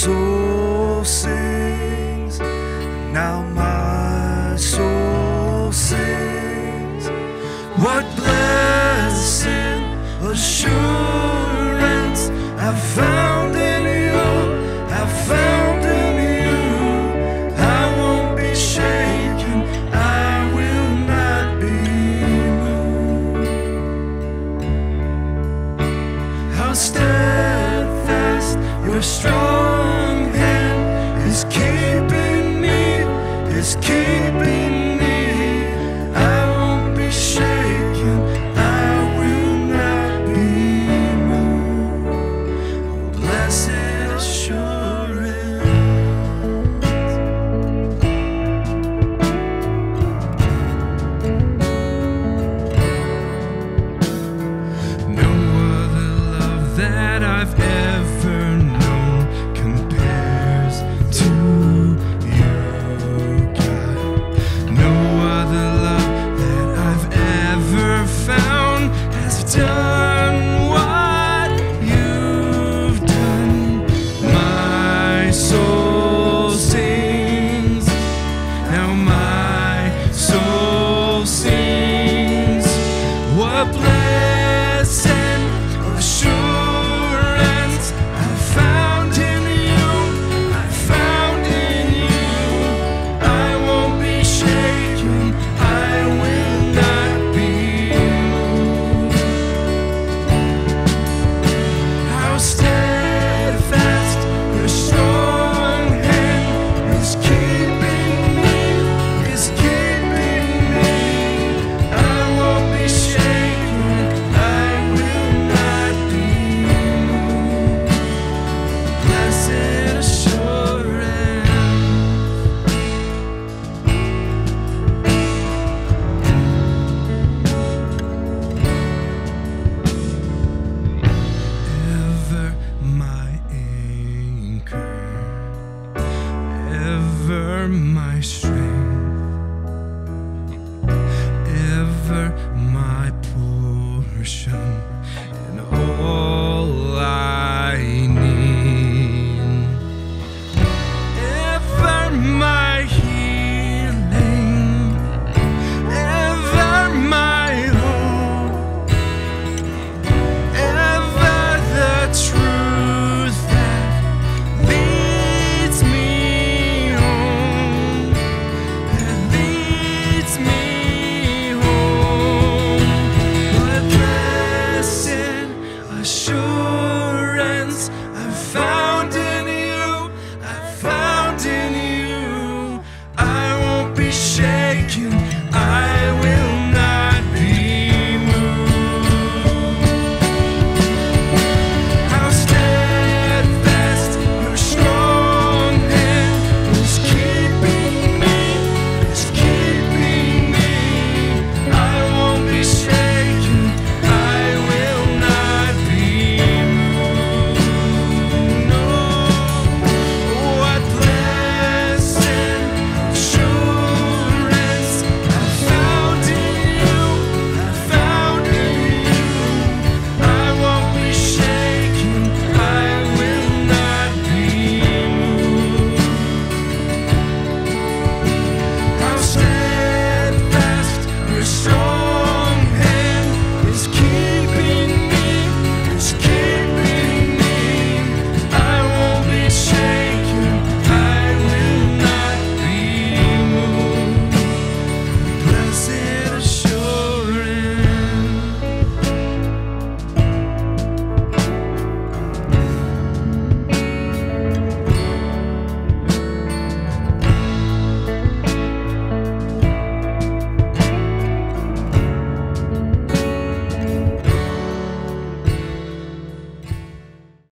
soul sings, now my soul sings. What blessing, assurance I found in you, I found in you. I won't be shaken, I will not be moved. How steadfast you're strong.